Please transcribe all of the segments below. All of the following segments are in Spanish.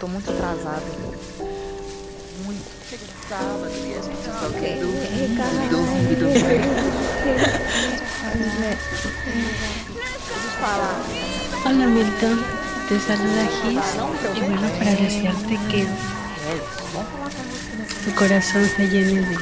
tô muito atrasada. Muito. Sábado. Hola Milton, te saluda Gis y bueno para desearte que tu corazón se llene de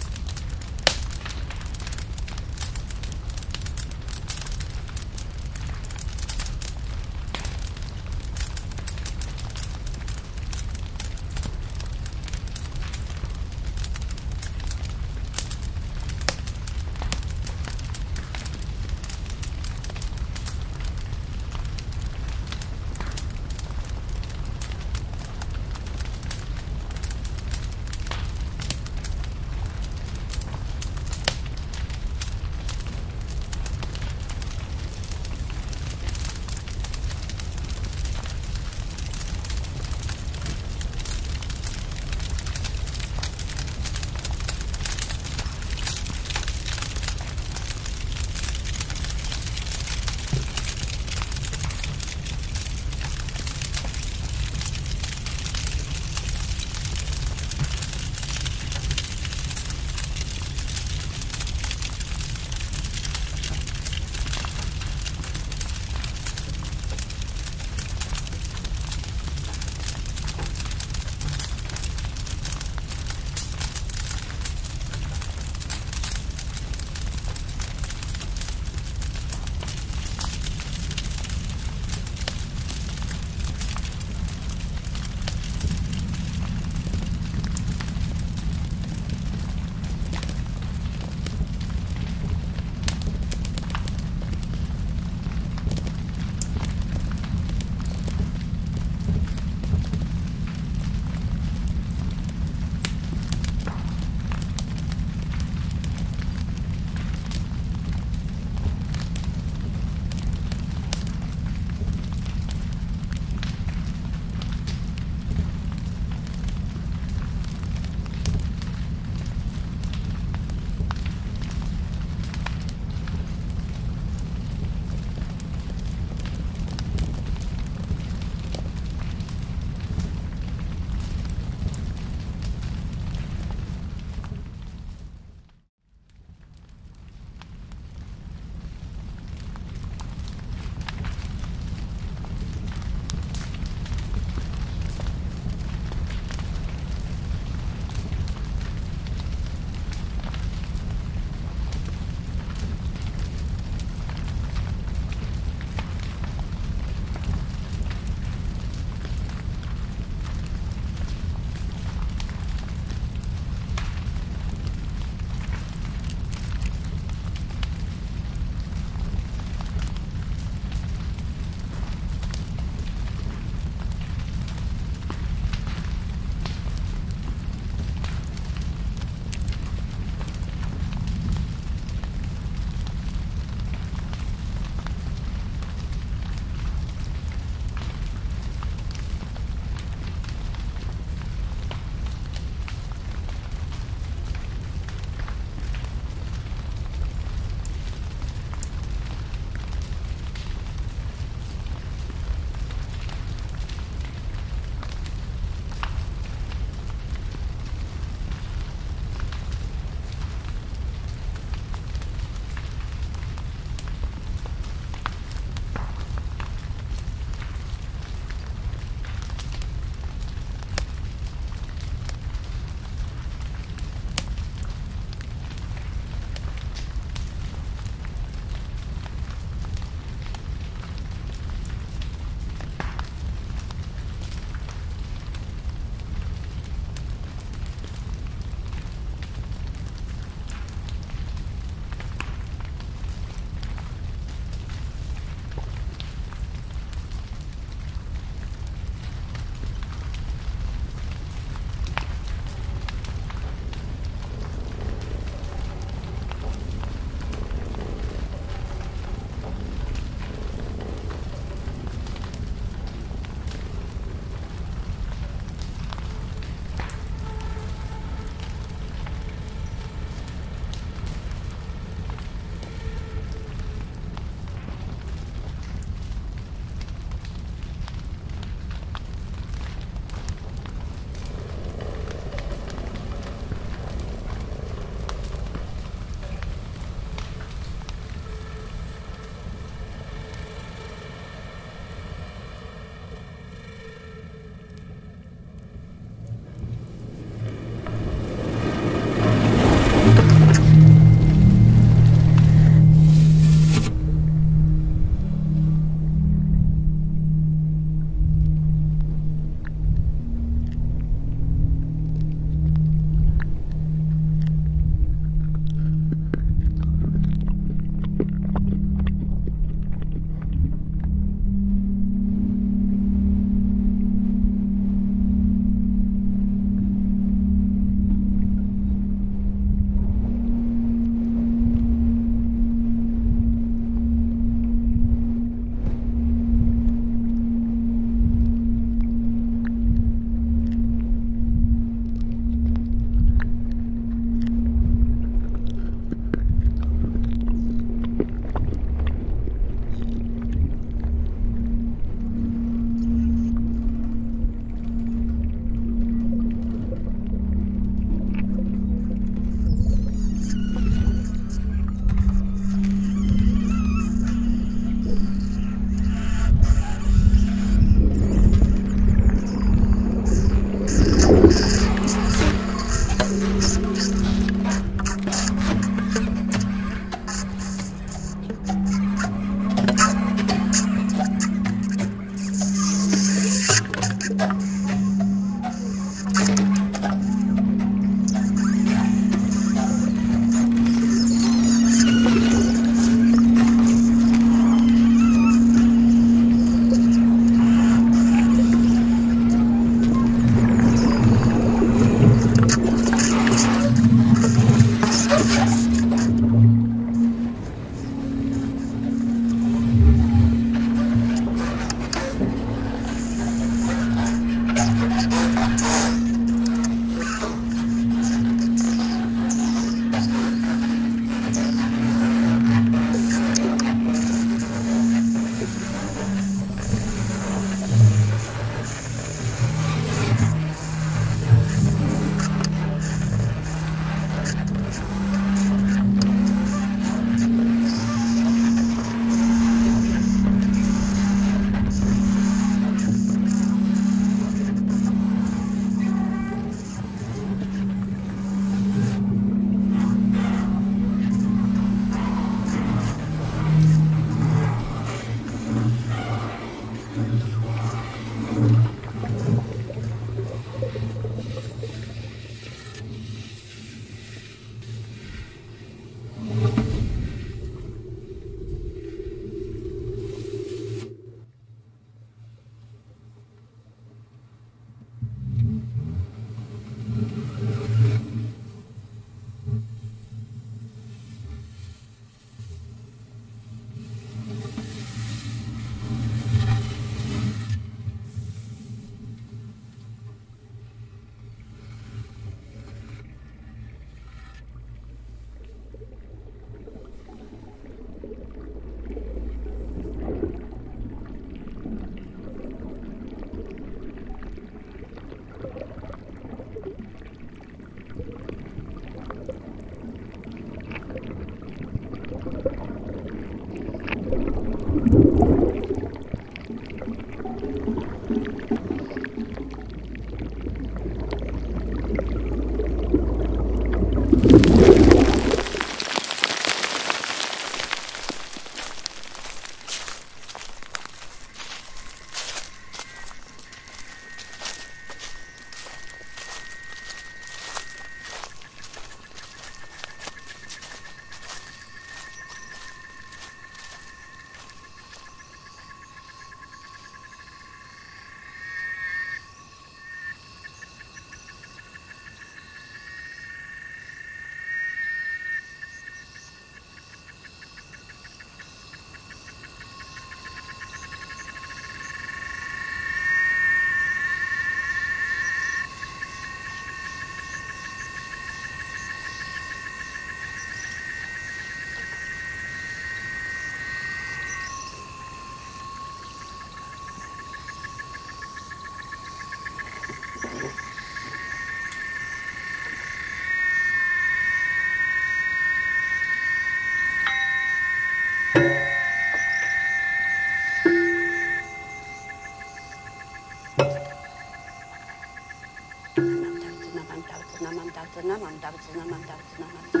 namandakt, namandakt, namandakt,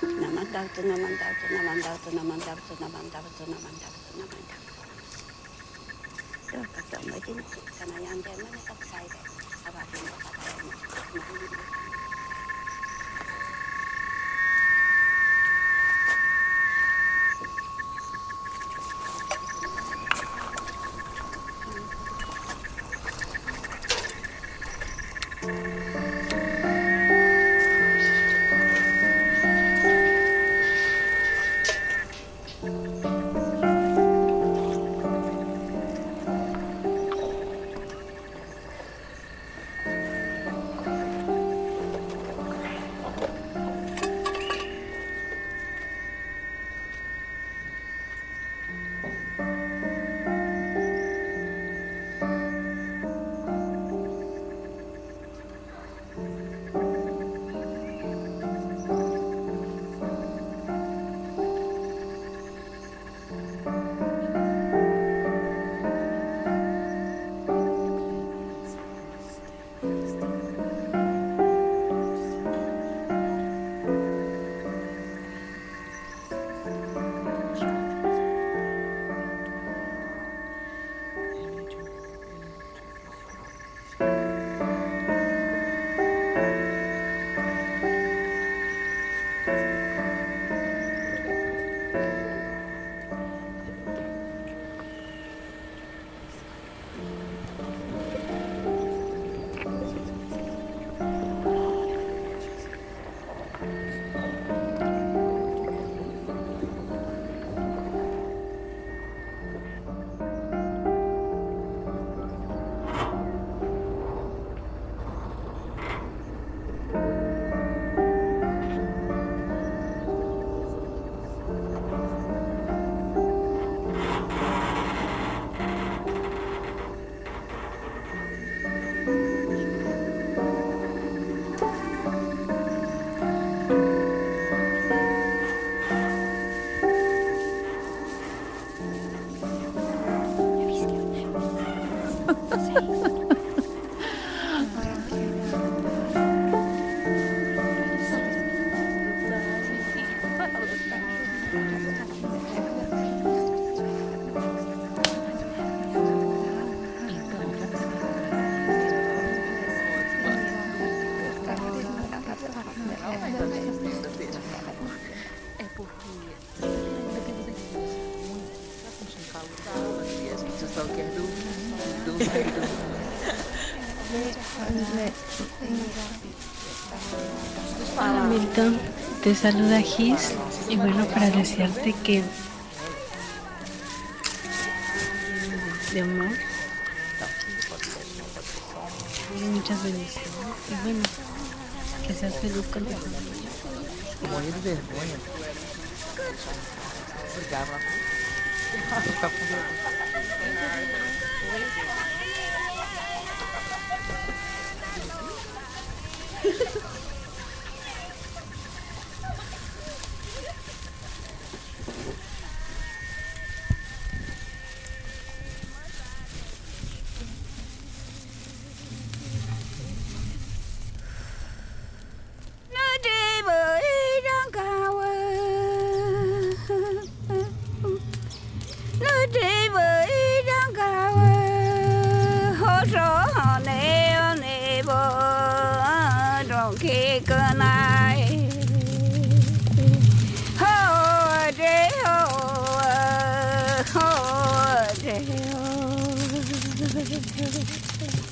namandakt, namandakt, namandakt, namandakt, namandakt, namandakt, namandakt, namandakt. どうか今日も一日その病んで生まれた夫妻で、アワビの方への。Te saluda Gis y bueno para desearte que de amor y muchas bendiciones y bueno que seas feliz con tu familia. Morrendo de. Go, go.